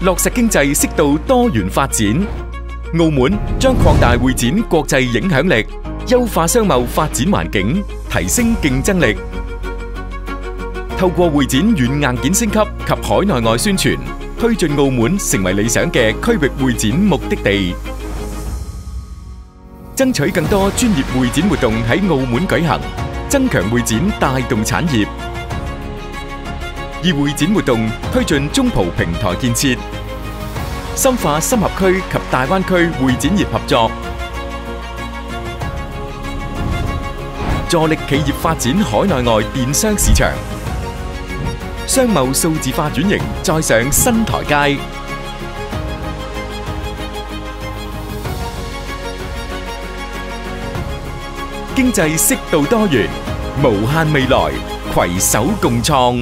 落实经济适度多元发展，澳门将扩大会展国际影响力，优化商贸发展环境，提升竞争力。透过会展软硬件升级及海内外宣传，推进澳门成为理想嘅区域会展目的地，争取更多专业会展活动喺澳门举行，增强会展带动产业。以会展活动推进中葡平台建设，深化深合区及大湾区会展业合作，助力企业发展海内外电商市场，商贸数字化转型再上新台阶，经济适度多元，无限未来，携手共创。